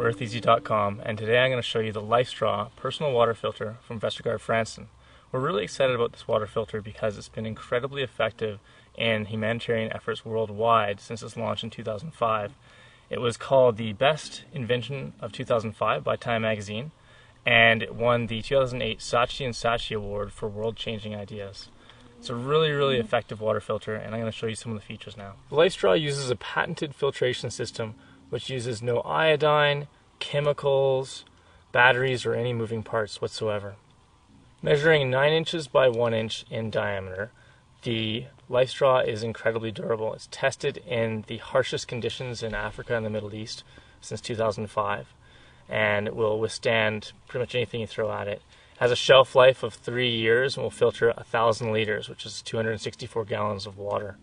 EarthEasy.com, and today I'm going to show you the LifeStraw personal water filter from Vestergaard Frandsen. We're really excited about this water filter because it's been incredibly effective in humanitarian efforts worldwide since its launch in 2005. It was called the Best Invention of 2005 by Time Magazine, and it won the 2008 Saatchi and Saatchi Award for World Changing Ideas. It's a really, really effective water filter, and I'm going to show you some of the features now. The LifeStraw uses a patented filtration system which uses no iodine, chemicals, batteries, or any moving parts whatsoever. Measuring 9 inches by 1 inch in diameter, the LifeStraw is incredibly durable. It's tested in the harshest conditions in Africa and the Middle East since 2005 and it will withstand pretty much anything you throw at it. It has a shelf life of three years and will filter 1,000 liters, which is 264 gallons of water.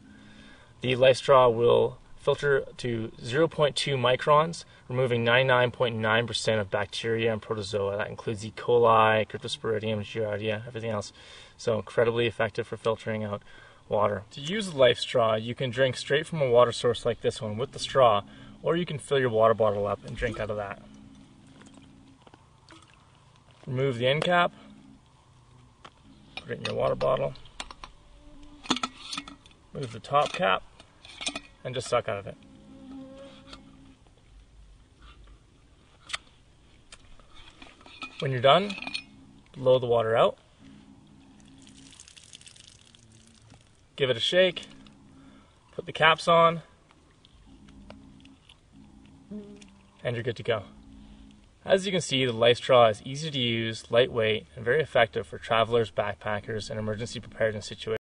The LifeStraw will filter to 0.2 microns, removing 99.9% of bacteria and protozoa. That includes E. coli, Cryptosporidium, Giardia, everything else. So incredibly effective for filtering out water. To use the LifeStraw, you can drink straight from a water source like this one with the straw, or you can fill your water bottle up and drink out of that. Remove the end cap, put it in your water bottle, move the top cap, and just suck out of it. When you're done, blow the water out. Give it a shake. Put the caps on. And you're good to go. As you can see, the Life Straw is easy to use, lightweight, and very effective for travelers, backpackers, and emergency preparedness situations.